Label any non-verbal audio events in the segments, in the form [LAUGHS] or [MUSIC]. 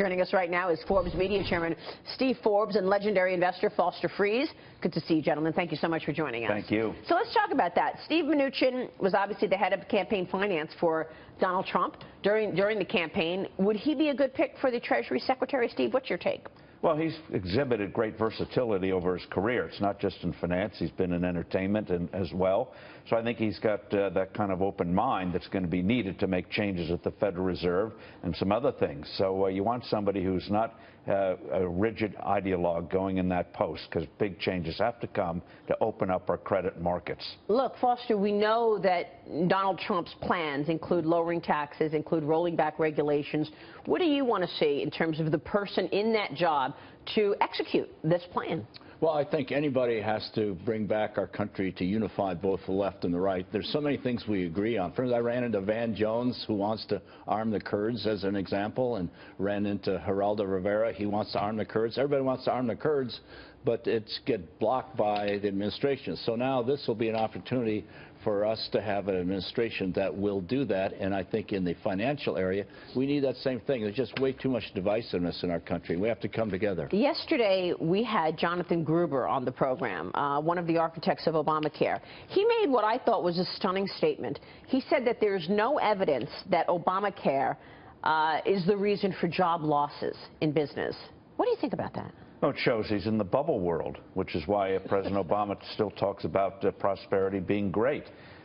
Joining us right now is Forbes Media Chairman Steve Forbes and legendary investor Foster Friess. Good to see you, gentlemen. Thank you so much for joining us. Thank you. So let's talk about that. Steve Mnuchin was obviously the head of campaign finance for Donald Trump during during the campaign. Would he be a good pick for the Treasury Secretary, Steve? What's your take? Well, he's exhibited great versatility over his career. It's not just in finance. He's been in entertainment and, as well. So I think he's got uh, that kind of open mind that's going to be needed to make changes at the Federal Reserve and some other things. So uh, you want somebody who's not uh, a rigid ideologue going in that post because big changes have to come to open up our credit markets. Look, Foster, we know that Donald Trump's plans include lowering taxes, include rolling back regulations. What do you want to see in terms of the person in that job to execute this plan? Well, I think anybody has to bring back our country to unify both the left and the right. There's so many things we agree on. Instance, I ran into Van Jones, who wants to arm the Kurds, as an example, and ran into Geraldo Rivera. He wants to arm the Kurds. Everybody wants to arm the Kurds, but it's get blocked by the administration. So now this will be an opportunity for us to have an administration that will do that. And I think in the financial area, we need that same thing. There's just way too much divisiveness in our country. We have to come together. Yesterday, we had Jonathan Gruber on the program, uh, one of the architects of Obamacare. He made what I thought was a stunning statement. He said that there's no evidence that Obamacare uh, is the reason for job losses in business. What do you think about that? Well, it shows he's in the bubble world, which is why President [LAUGHS] Obama still talks about uh, prosperity being great.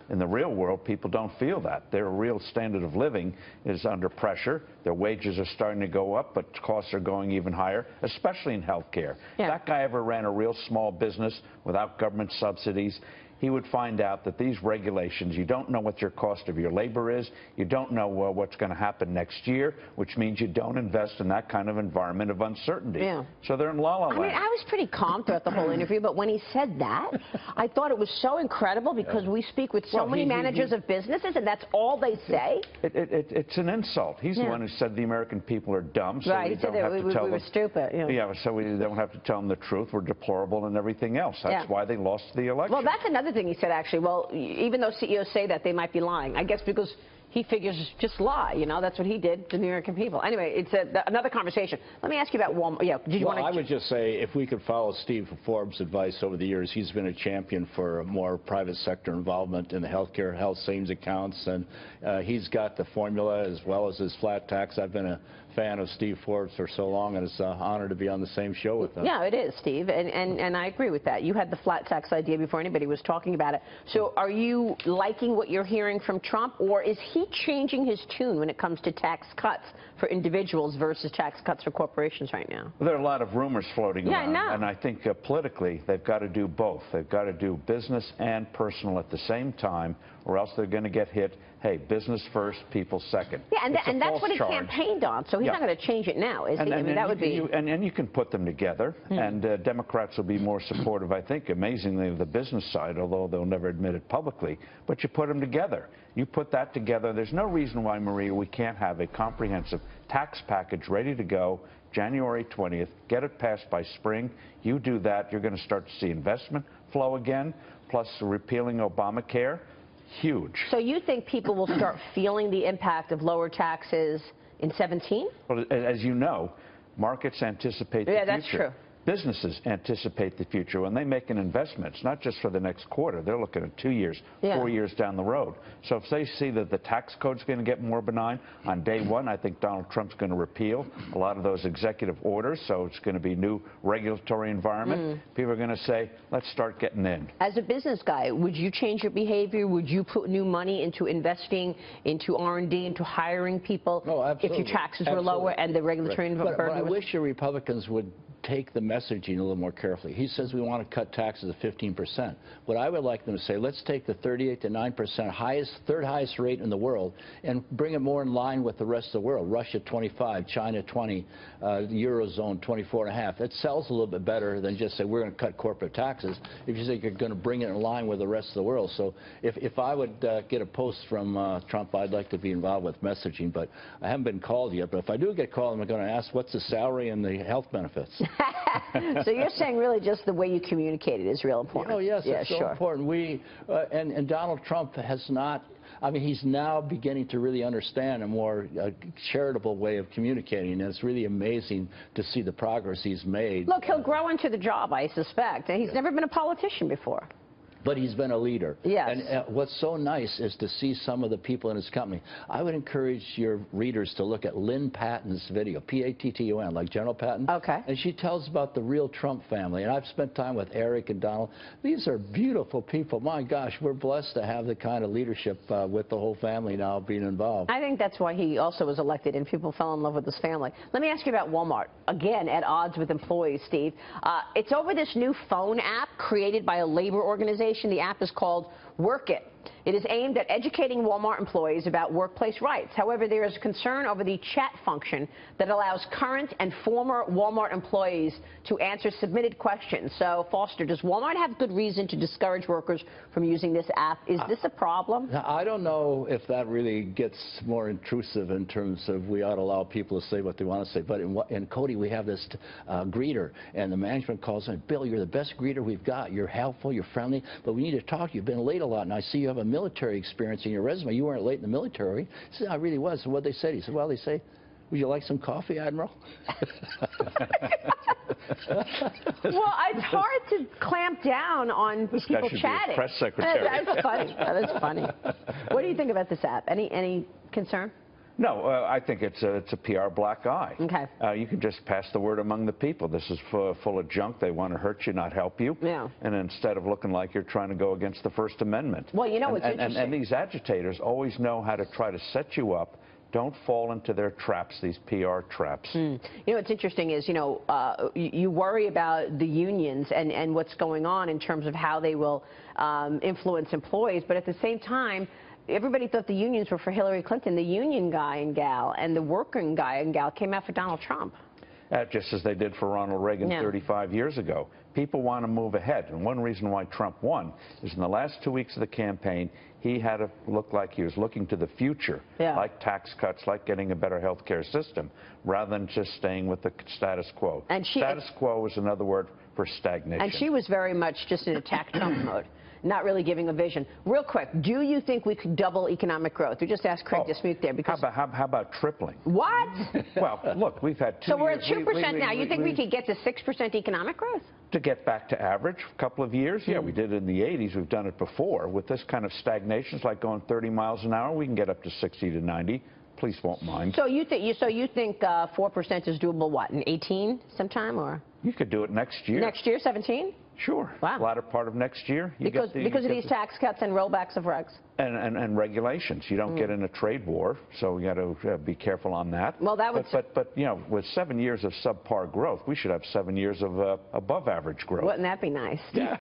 In the real world, people don't feel that. Their real standard of living is under pressure. Their wages are starting to go up, but costs are going even higher, especially in health care. Yeah. That guy ever ran a real small business without government subsidies he would find out that these regulations, you don't know what your cost of your labor is, you don't know uh, what's going to happen next year, which means you don't invest in that kind of environment of uncertainty. Yeah. So they're in la la land. I mean, I was pretty calm throughout the whole [CLEARS THROAT] interview, but when he said that, I thought it was so incredible because yeah. we speak with so well, many he, managers he, he, of businesses, and that's all they say. It, it, it, it's an insult. He's yeah. the one who said the American people are dumb, so right, we don't have we, to we, tell we them. were stupid. Yeah. yeah, so we don't have to tell them the truth. We're deplorable and everything else. That's why they lost the election. Well, that's another thing he said, actually. Well, even though CEOs say that, they might be lying. I guess because he figures just lie. You know, that's what he did to the American people. Anyway, it's a, another conversation. Let me ask you about Walmart. Yeah, did you well, want to? I would just say if we could follow Steve Forbes' advice over the years, he's been a champion for more private sector involvement in the healthcare, health savings accounts, and uh, he's got the formula as well as his flat tax. I've been a fan of Steve Forbes for so long, and it's an honor to be on the same show with him. Yeah, it is, Steve, and, and, and I agree with that. You had the flat tax idea before anybody was talking about it. So are you liking what you're hearing from Trump, or is he changing his tune when it comes to tax cuts for individuals versus tax cuts for corporations right now? There are a lot of rumors floating yeah, around, I and I think uh, politically they've got to do both. They've got to do business and personal at the same time, or else they're going to get hit hey, business first, people second. Yeah, and, and that's what he charge. campaigned on, so he's yeah. not going to change it now, is and, he? And, I mean, that would be... You, and, and you can put them together, hmm. and uh, Democrats will be more supportive, I think, amazingly, of the business side, although they'll never admit it publicly. But you put them together. You put that together. There's no reason why, Maria, we can't have a comprehensive tax package ready to go January 20th. Get it passed by spring. You do that, you're going to start to see investment flow again, plus repealing Obamacare huge. So you think people will start feeling the impact of lower taxes in 17? Well, as you know, markets anticipate yeah, the future. Yeah, that's true businesses anticipate the future. When they make an investment, it's not just for the next quarter. They're looking at two years, yeah. four years down the road. So if they see that the tax code's going to get more benign, on day one, I think Donald Trump's going to repeal a lot of those executive orders. So it's going to be new regulatory environment. Mm. People are going to say, let's start getting in. As a business guy, would you change your behavior? Would you put new money into investing, into R&D, into hiring people? Absolutely. If your taxes absolutely. were lower and the regulatory right. environment? But, but I wish your Republicans would take the messaging a little more carefully. He says we want to cut taxes to 15%. What I would like them to say, let's take the 38 to 9% highest, third highest rate in the world and bring it more in line with the rest of the world. Russia 25, China 20, uh, Eurozone 24 and a half. It sells a little bit better than just say we're going to cut corporate taxes if you say you're going to bring it in line with the rest of the world. So if, if I would uh, get a post from uh, Trump, I'd like to be involved with messaging, but I haven't been called yet. But if I do get called, I'm going to ask what's the salary and the health benefits. [LAUGHS] [LAUGHS] so you're saying really just the way you communicate it is real important. Oh, yes, yeah, it's so sure. important. We, uh, and, and Donald Trump has not I mean, he's now beginning to really understand a more uh, charitable way of communicating, and it's really amazing to see the progress he's made. Look, he'll grow into the job, I suspect. He's never been a politician before. But he's been a leader. Yes. And uh, what's so nice is to see some of the people in his company. I would encourage your readers to look at Lynn Patton's video, P-A-T-T-O-N, like General Patton. Okay. And she tells about the real Trump family. And I've spent time with Eric and Donald. These are beautiful people. My gosh, we're blessed to have the kind of leadership uh, with the whole family now being involved. I think that's why he also was elected and people fell in love with his family. Let me ask you about Walmart. Again, at odds with employees, Steve. Uh, it's over this new phone app created by a labor organization. The app is called Work It. It is aimed at educating Walmart employees about workplace rights. However, there is concern over the chat function that allows current and former Walmart employees to answer submitted questions. So, Foster, does Walmart have good reason to discourage workers from using this app? Is this a problem? I don't know if that really gets more intrusive in terms of we ought to allow people to say what they want to say. But in, in Cody, we have this uh, greeter, and the management calls in, Bill, you're the best greeter we've got. You're helpful, you're friendly, but we need to talk. You've been late a lot, and I see you have a military experience in your resume. You weren't late in the military. He said, I really was. So what they said? He said, well, they say, would you like some coffee, Admiral? [LAUGHS] well, it's hard to clamp down on This guy people should be a chatting. press secretary. That- That's funny. That is funny. What do you think about this app? Any any concern? No, uh, I think it's a, it's a PR black eye. Okay. Uh, you can just pass the word among the people. This is fu- full of junk. They want to hurt you, not help you. Yeah. And instead of looking like you're trying to go against the First Amendment. Well, you know what's and, and, and these agitators always know how to try to set you up. Don't fall into their traps, these PR traps. You know, what's interesting is, you know, uh, you, you worry about the unions and, and what's going on in terms of how they will um, influence employees, but at the same time, everybody thought the unions were for Hillary Clinton. The union guy and gal and the working guy and gal came out for Donald Trump. Uh, just as they did for Ronald Reagan Yeah. 35 years ago. People want to move ahead. And one reason why Trump won is in the last two weeks of the campaign, he had to look like he was looking to the future, Yeah. like tax cuts, like getting a better health care system, rather than just staying with the status quo. And she- status quo is another word for stagnation. And she was very much just in attack Trump mode, not really giving a vision. Real quick, do you think we could double economic growth? We just asked Craig Oh, Dismuke there how about, how, how about tripling? what? [LAUGHS] well, look, we've had two so we're at two we- we- now. You we- think we could get to six percent economic growth? to get back to average a couple of years. Yeah, we did it in the 80s. We've done it before. With this kind of stagnation, it's like going 30 miles an hour. We can get up to 60 to 90. Police won't mind. So you think you so you think uh, four percent is doable? What in eighteen sometime or You could do it next year. next year, seventeen? Sure. Wow. Latter part of next year. You Because get the, because you of these the- tax cuts and rollbacks of regs. and, and, and regulations. You don't Hmm. get in a trade war, so we got to uh, be careful on that. Well, that would- But, but, but, you know, with seven years of subpar growth, we should have seven years of uh, above average growth. Wouldn't that be nice? Yeah.